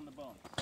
on the bump.